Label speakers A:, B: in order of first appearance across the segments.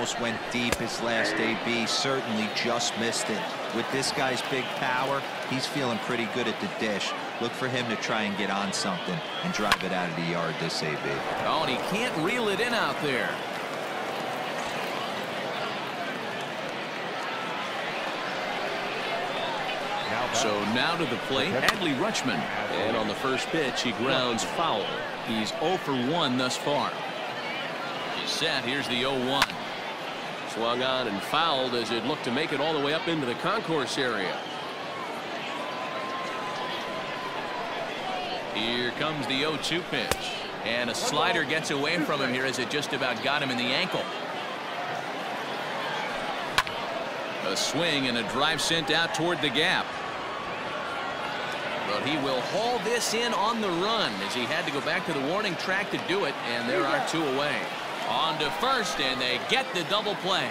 A: almost went deep his last AB, certainly just missed it. With this guy's big power, he's feeling pretty good at the dish. Look for him to try and get on something and drive it out of the yard this AB.
B: Oh, and he can't reel it in out there. So now to the plate, Adley Rutschman. And on the first pitch, he grounds foul. He's 0 for 1 thus far. He's set. Here's the 0-1. Swung on and fouled as it looked to make it all the way up into the concourse area. Here comes the 0-2 pitch. And a slider gets away from him here as it just about got him in the ankle. A swing and a drive sent out toward the gap. But he will haul this in on the run as he had to go back to the warning track to do it. And there are two away. On to first, and they get the double play.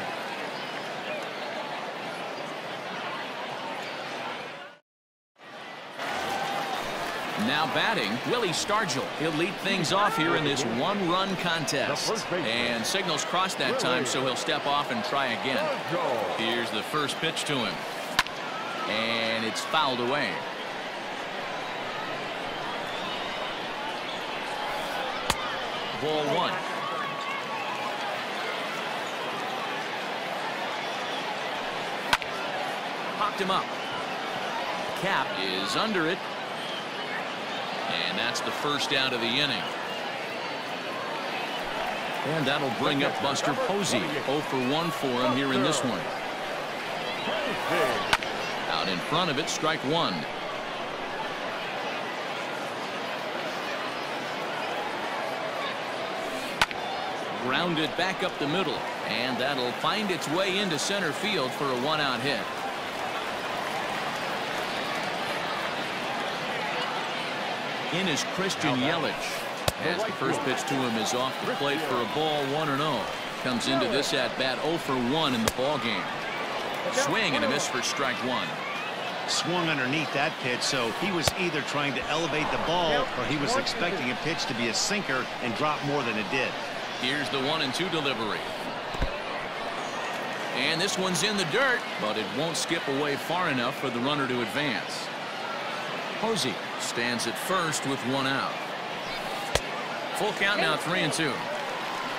B: Now batting, Willie Stargell. He'll lead things off here in this one-run contest. And signals crossed that time, so he'll step off and try again. Here's the first pitch to him. And it's fouled away. Ball one. Popped him up. Cap is under it. And that's the first out of the inning. And that'll bring up Buster Posey. 0 for 1 for him here in this one. Out in front of it, strike one. Grounded back up the middle. And that'll find its way into center field for a one-out hit. In is Christian Yelich. As the first pitch to him is off the plate for a ball 1 0. Comes into this at bat 0 for 1 in the ball game. Swing and a miss for strike one.
C: Swung underneath that pitch, so he was either trying to elevate the ball or he was expecting a pitch to be a sinker and drop more than it did.
B: Here's the one and two delivery. And this one's in the dirt, but it won't skip away far enough for the runner to advance. Posey stands at first with one out. Full count now, three and two.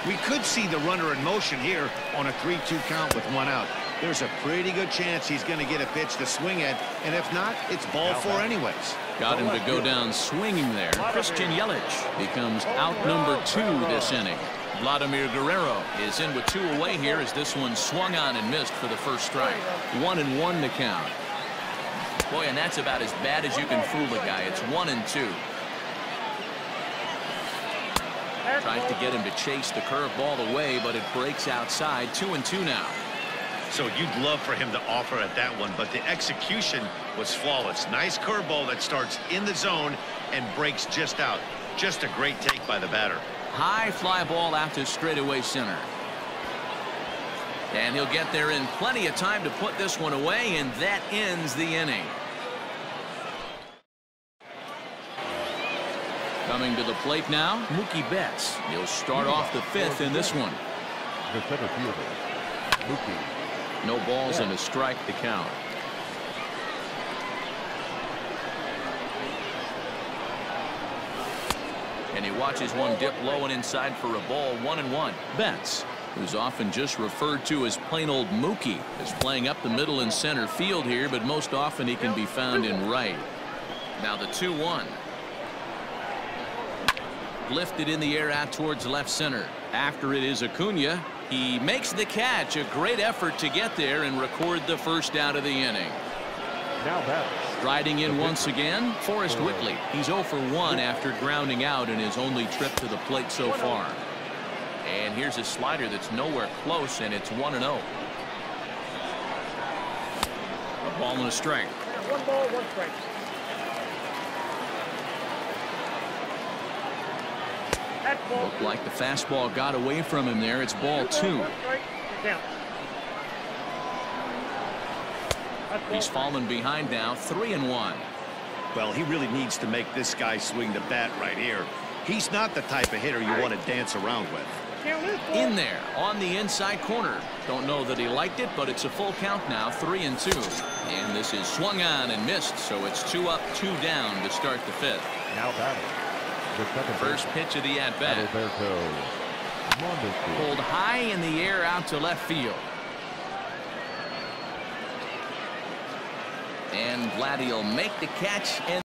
C: We could see the runner in motion here on a 3-2 count with one out. There's a pretty good chance he's going to get a pitch to swing at, and if not, it's ball four anyways.
B: Got him to go down swinging there. Christian Yelich becomes out number two this inning. Vladimir Guerrero is in with two away here as this one swung on and missed for the first strike. One and one to count. Boy, and that's about as bad as you can fool a guy. It's one and two. Tries to get him to chase the curveball away, but it breaks outside. Two and two now.
C: So you'd love for him to offer at that one, but the execution was flawless. Nice curveball that starts in the zone and breaks just out. Just a great take by the batter.
B: High fly ball out to straightaway center. And he'll get there in plenty of time to put this one away, and that ends the inning. Coming to the plate now, Mookie Betts. He'll start off the fifth in this one.
D: The center fielder, Mookie.
B: No balls and a strike to count. And he watches one dip low and inside for a ball one and one. Betts who's often just referred to as plain old Mookie is playing up the middle and center field here but most often he can be found in right. Now the 2-1 lifted in the air out towards left center. After it is Acuna. He makes the catch. A great effort to get there and record the first out of the inning.
D: Now batter.
B: Riding in once again, Forrest oh. Whitley. He's 0 for 1 after grounding out in his only trip to the plate so far. And here's a slider that's nowhere close, and it's 1 0. A ball and a strike.
E: One ball, one strike.
B: Looked like the fastball got away from him there. It's ball two. He's fallen behind now, three and one.
C: Well, he really needs to make this guy swing the bat right here. He's not the type of hitter you want to dance around with.
B: In there on the inside corner. Don't know that he liked it, but it's a full count now, three and two. And this is swung on and missed, so it's two up, two down to start the fifth.
D: Now batting. The
B: First pitch of the at-bat.
D: Alberto
B: Pulled high in the air out to left field. And Vladdy will make the catch and